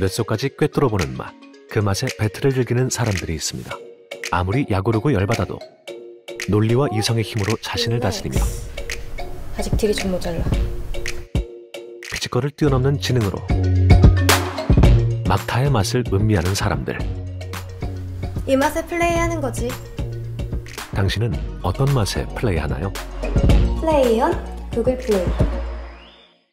뼛속까지 꿰뚫어보는 맛. 그 맛에 battle을 즐기는 사람들이 있습니다. 아무리 약오르고 열받아도 논리와 이성의 힘으로 자신을 다스리며 아직 딜이 좀 모자라. physical을 뛰어넘는 지능으로 막타의 맛을 음미하는 사람들. 이 맛에 플레이하는 거지. 당신은 어떤 맛에 플레이하나요? Play on 구글 플레이.